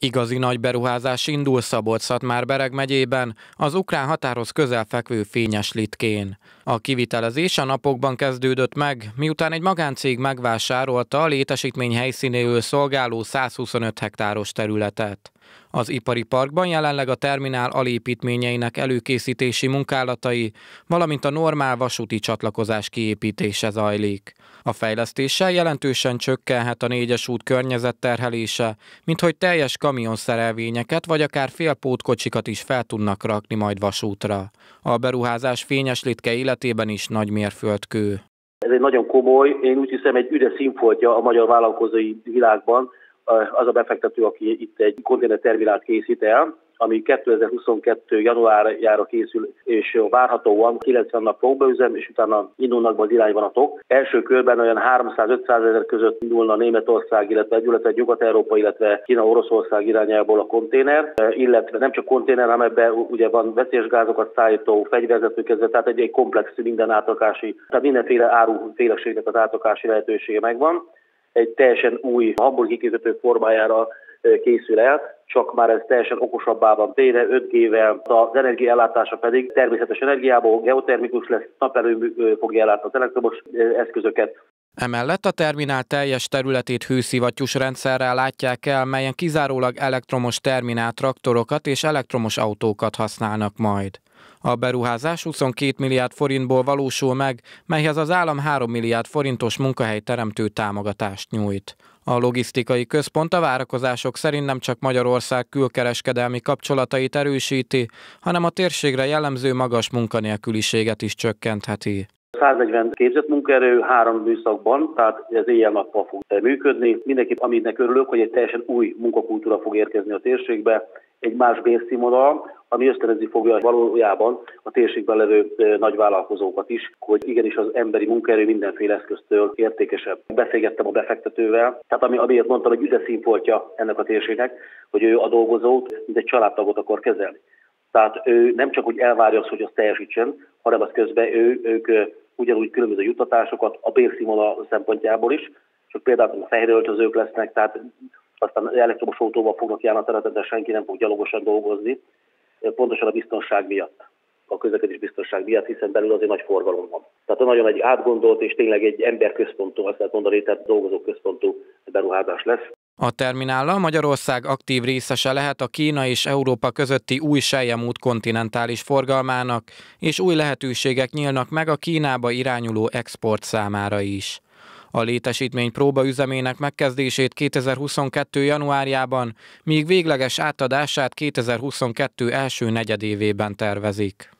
Igazi nagy beruházás indul szabolcs már bereg megyében, az ukrán határhoz közel fekvő fényes litkén. A kivitelezés a napokban kezdődött meg, miután egy magáncég megvásárolta a létesítmény helyszínéül szolgáló 125 hektáros területet. Az ipari parkban jelenleg a terminál alépítményeinek előkészítési munkálatai, valamint a normál vasúti csatlakozás kiépítése zajlik. A fejlesztéssel jelentősen csökkenhet a négyes út környezetterhelése, mint hogy teljes kamionszerelvényeket vagy akár félpótkocsikat is fel tudnak rakni majd vasútra. A beruházás fényes litke életében is nagy mérföldkő. Ez egy nagyon komoly, én úgy hiszem egy üde színfoltja a magyar vállalkozói világban, az a befektető, aki itt egy konténerterminált készít el, ami 2022. januárjára készül, és várhatóan 90 nap próbaüzem, és utána indulnak az irányban. Első körben olyan 300-500 ezer között indulna Németország, illetve illetve Nyugat-Európa, illetve Kína-Oroszország irányából a konténer, illetve nem csak konténer, hanem ebben ugye van veszélyes gázokat szállító, fegyverzető kezdve, tehát egy, egy komplex minden átakási, tehát mindenféle áruféleségnek az átakási lehetősége megvan egy teljesen új hamburgi kikötő formájára készül el, csak már ez teljesen okosabbá van téve, 5G-vel, az energiaellátása pedig természetes energiából, geotermikus lesz, naperő fogja ellátni az elektromos eszközöket. Emellett a terminál teljes területét hőszivattyús rendszerrel látják el, melyen kizárólag elektromos terminál traktorokat és elektromos autókat használnak majd. A beruházás 22 milliárd forintból valósul meg, melyhez az állam 3 milliárd forintos munkahely teremtő támogatást nyújt. A logisztikai központ a várakozások szerint nem csak Magyarország külkereskedelmi kapcsolatait erősíti, hanem a térségre jellemző magas munkanélküliséget is csökkentheti. 140 képzett munkaerő három műszakban, tehát ez éjjel-nappal fog működni. Mindenki, aminek örülök, hogy egy teljesen új munkakultúra fog érkezni a térségbe, egy más bérszínvonal, ami ösztönözni fogja valójában a térségben levő nagy vállalkozókat is, hogy igenis az emberi munkaerő mindenféle eszköztől értékesebb. Beszélgettem a befektetővel, tehát ami, amiért mondtam, hogy üde színfoltja ennek a térségnek, hogy ő a dolgozót, mint egy családtagot akar kezelni. Tehát ő nem csak úgy elvárja azt, hogy azt teljesítsen, hanem az közben ő, ők ugyanúgy különböző juttatásokat a bérszínvonal szempontjából is, csak például fehér öltözők lesznek, tehát aztán elektromos autóval fognak járni a területen, de senki nem fog gyalogosan dolgozni, pontosan a biztonság miatt a közlekedés biztonság miatt, hiszen belül azért nagy forgalom van. Tehát nagyon egy átgondolt és tényleg egy emberközpontú, azt lehet mondani, tehát dolgozóközpontú beruházás lesz. A terminállal Magyarország aktív részese lehet a Kína és Európa közötti új sejemút kontinentális forgalmának, és új lehetőségek nyílnak meg a Kínába irányuló export számára is. A létesítmény próbaüzemének megkezdését 2022. januárjában, míg végleges átadását 2022 első negyedévében tervezik.